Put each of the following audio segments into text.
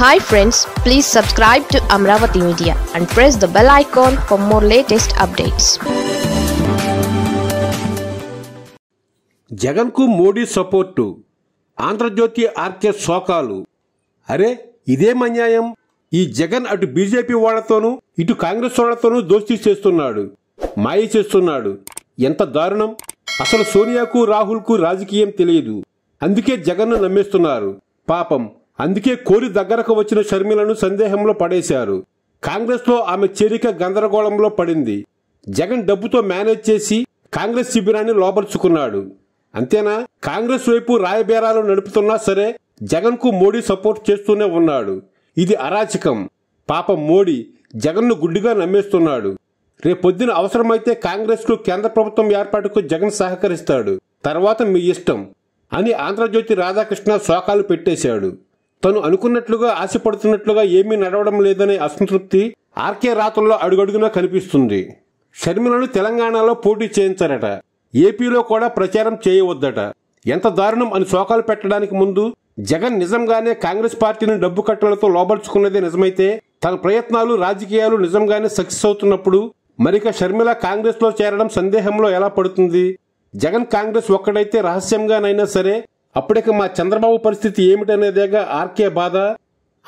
Hi friends please subscribe to Amaravati media and press the bell icon for more latest updates జగన్కు Modi support. Andhra Jyothi RK శోకాలు. అరే ఇదేం అన్యాయం? ఈ జగన్ అటు బీజేపీ వాళ్ళతోనూ ఇటు కాంగ్రెస్ వాళ్ళతోనూ దోస్తీ చేస్తున్నాడు. మాయ చేస్తున్నాడు. ఎంత దారుణం? అసలు సోనియాకు రాహుల్కు రాజకీయం తెలియదు. అందుకే జగన్ను నమ్మేస్తున్నారు. పాపం. అందుకే కోరి దగ్గరకు వచ్చిన షర్మిలను సందేహంలో పడేశారు. కాంగ్రెస్లో ఆమె చేరిక గందరగోళంలో పడింది. జగన్ డబ్బుతో మేనేజ్ చేసి కాంగ్రెస్ శిబిరాన్ని లోపరుచుకున్నాడు అంతేనా? కాంగ్రెస్ వైపు రాయబేరాలు నడుపుతున్నా సరే జగన్కు మోడీ సపోర్ట్ చేస్తూనే ఉన్నాడు. ఇది అరాచకం. పాపం మోడీ జగన్ను గుడ్డిగా నమ్మేస్తున్నాడు. రేపొద్దున అవసరమైతే కాంగ్రెస్కు కేంద్ర ప్రభుత్వం ఏర్పాటుకు జగన్ సహకరిస్తాడు. తర్వాత మీ ఇష్టం అని ఆంధ్రజ్యోతి రాధాకృష్ణ శోకాలు పెట్టేశాడు. తను అనుకున్నట్లుగా ఆశపడుతున్నట్లుగా ఏమీ నడవడం లేదనే అసంతృప్తి ఆర్కే రాతల్లో అడుగడుగునా కనిపిస్తుంది. షర్మిలను తెలంగాణలో పోటీ చేయించారట. ఏపీలో కూడా ప్రచారం చేయవద్దట. ఎంత దారుణం అని శోకాలు పెట్టడానికి ముందు జగన్ నిజంగానే కాంగ్రెస్ పార్టీని డబ్బు కట్టలతో లోబర్చుకున్నదే నిజమైతే తన ప్రయత్నాలు రాజకీయాలు నిజంగానే సక్సెస్ అవుతున్నప్పుడు మరిక షర్మిల కాంగ్రెస్లో చేరడం సందేహంలో ఎలా పడుతుంది? జగన్ కాంగ్రెస్ ఒక్కడైతే రహస్యంగానైనా సరే అప్పటికి మా చంద్రబాబు పరిస్థితి ఏమిటనేదేగా ఆర్కే బాధ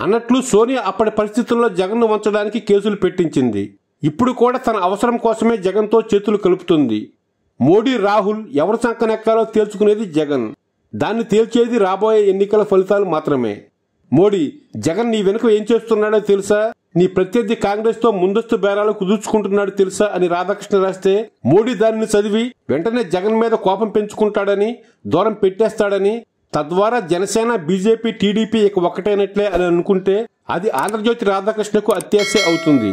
అన్నట్లు సోనియా అప్పటి పరిస్థితుల్లో జగన్ను వంచడానికి కేసులు పెట్టించింది. ఇప్పుడు కూడా తన అవసరం కోసమే జగన్తో చేతులు కలుపుతుంది. మోడీ రాహుల్ ఎవరు సంకనెక్కాలో తేల్చుకునేది జగన్. దాన్ని తేల్చేది రాబోయే ఎన్నికల ఫలితాలు మాత్రమే. మోడీ జగన్ నీ వెనుక ఏం చేస్తున్నాడో తెలుసా? నీ ప్రత్యర్థి కాంగ్రెస్తో ముందస్తు బేరాలు కుదుర్చుకుంటున్నాడు తెలుసా అని రాధాకృష్ణ రాస్తే మోడీ దానిని చదివి వెంటనే జగన్ మీద కోపం పెంచుకుంటాడని దూరం పెట్టేస్తాడని తద్వారా జనసేన బీజేపీ టీడీపీ ఇక ఒక్కటైనట్లే అని అనుకుంటే అది ఆంధ్రజ్యోతి రాధాకృష్ణకు అత్యాశే అవుతుంది.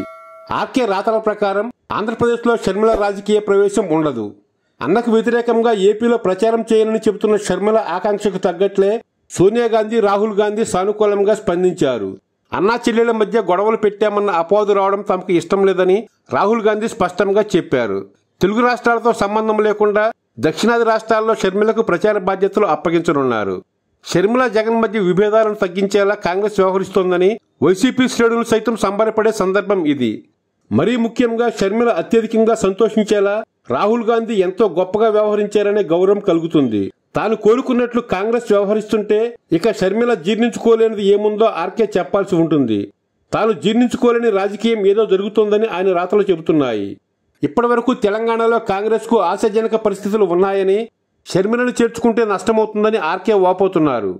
ఆర్కే రాతల ప్రకారం ఆంధ్రప్రదేశ్లో షర్మిల రాజకీయ ప్రవేశం ఉండదు. అన్నకు వ్యతిరేకంగా ఏపీలో ప్రచారం చేయనని చెబుతున్న షర్మిల ఆకాంక్షకు తగ్గట్లే సోనియా గాంధీ రాహుల్ గాంధీ సానుకూలంగా స్పందించారు. అన్నా చెల్లెల మధ్య గొడవలు పెట్టామన్న అపోదు రావడం తమకు ఇష్టం లేదని రాహుల్ గాంధీ స్పష్టంగా చెప్పారు. తెలుగు రాష్ట్రాలతో సంబంధం లేకుండా దక్షిణాది రాష్ట్రాల్లో షర్మిలకు ప్రచార బాధ్యతలు అప్పగించనున్నారు. షర్మిల జగన్ మధ్య విభేదాలను తగ్గించేలా కాంగ్రెస్ వ్యవహరిస్తోందని వైసీపీ శ్రేణులు సైతం సంబరపడే సందర్భం ఇది. మరీ ముఖ్యంగా షర్మిల అత్యధికంగా సంతోషించేలా రాహుల్ గాంధీ ఎంతో గొప్పగా వ్యవహరించారనే గౌరవం కలుగుతుంది. తాను కోరుకున్నట్లు కాంగ్రెస్ వ్యవహరిస్తుంటే ఇక షర్మిల జీర్ణించుకోలేనిది ఏముందో ఆర్కే చెప్పాల్సి ఉంటుంది. తాను జీర్ణించుకోలేని రాజకీయం ఏదో జరుగుతోందని ఆయన రాతలు చెబుతున్నాయి. ఇప్పటివరకు తెలంగాణలో కాంగ్రెస్కు ఆశాజనక పరిస్థితులు ఉన్నాయని షర్మిలను చేర్చుకుంటే నష్టమవుతుందని ఆర్కే వాపోతున్నారు.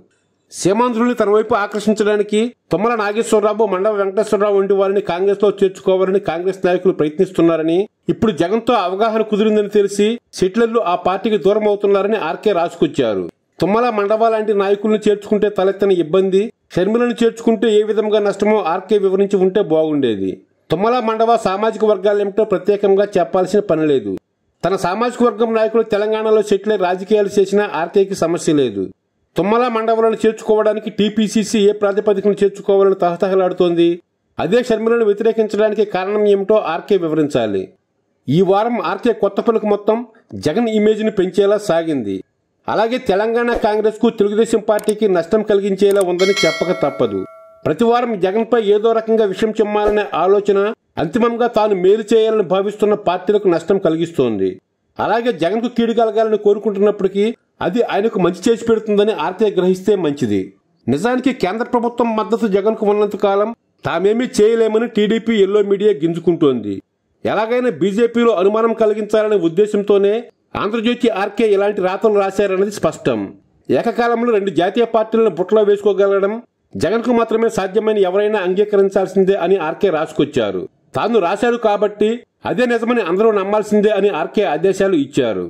సీమాంధ్రుల్ని తన వైపు ఆకర్షించడానికి తుమ్మల నాగేశ్వరరావు మండవ వెంకటేశ్వరరావు వంటి వారిని కాంగ్రెస్లో చేర్చుకోవాలని కాంగ్రెస్ నాయకులు ప్రయత్నిస్తున్నారని ఇప్పుడు జగన్తో అవగాహన కుదిరిందని తెలిసి సెటిలర్లు ఆ పార్టీకి దూరం అవుతున్నారని ఆర్కే రాసుకొచ్చారు. తుమ్మల మండవ లాంటి నాయకులను చేర్చుకుంటే తలెత్తని ఇబ్బంది షర్మిలను చేర్చుకుంటే ఏ విధంగా నష్టమో ఆర్కే వివరించి ఉంటే బాగుండేది. తుమ్మల మండవ సామాజిక వర్గాలేమిటో ప్రత్యేకంగా చెప్పాల్సిన పని లేదు. తన సామాజిక వర్గం నాయకులు తెలంగాణలో సెటిలర్ రాజకీయాలు చేసినా ఆర్కేకి సమస్య లేదు. తుమ్మల మండవలను చేర్చుకోవడానికి టీపీసీసీ ఏ ప్రాతిపదికను చేర్చుకోవాలని తహతహలాడుతోంది. అదే షర్మిలను వ్యతిరేకించడానికి కారణం ఏమిటో ఆర్కే వివరించాలి. ఈ వారం ఆర్కే కొత్త పలుకు మొత్తం జగన్ ఇమేజ్ను పెంచేలా సాగింది. అలాగే తెలంగాణ కాంగ్రెస్కు తెలుగుదేశం పార్టీకి నష్టం కలిగించేలా ఉందని చెప్పక తప్పదు. ప్రతివారం జగన్పై ఏదో రకంగా విషయం చెమ్మాలనే ఆలోచన అంతిమంగా తాను మేలు చేయాలని భావిస్తున్న పార్టీలకు నష్టం కలిగిస్తోంది. అలాగే జగన్కు కీడు కలగాలని కోరుకుంటున్నప్పటికీ అది ఆయనకు మంచి చేసి పెడుతుందని ఆర్కే గ్రహిస్తే మంచిది. నిజానికి కేంద్ర ప్రభుత్వం మద్దతు జగన్కు ఉన్నంత కాలం తామేమీ చేయలేమని టీడీపీ ఎల్లో మీడియా గింజుకుంటోంది. ఎలాగైనా బీజేపీలో అనుమానం కలిగించాలనే ఉద్దేశంతోనే ఆంధ్రజ్యోతి ఆర్కే ఇలాంటి రాతలు రాశారన్నది స్పష్టం. ఏకకాలంలో రెండు జాతీయ పార్టీలను బుట్టలో వేసుకోగలగడం జగన్కు మాత్రమే సాధ్యమని ఎవరైనా అంగీకరించాల్సిందే అని ఆర్కే రాసుకొచ్చారు. తాను రాశారు కాబట్టి అదే నిజమని అందరూ నమ్మాల్సిందే అని ఆర్కే ఆదేశాలు ఇచ్చారు.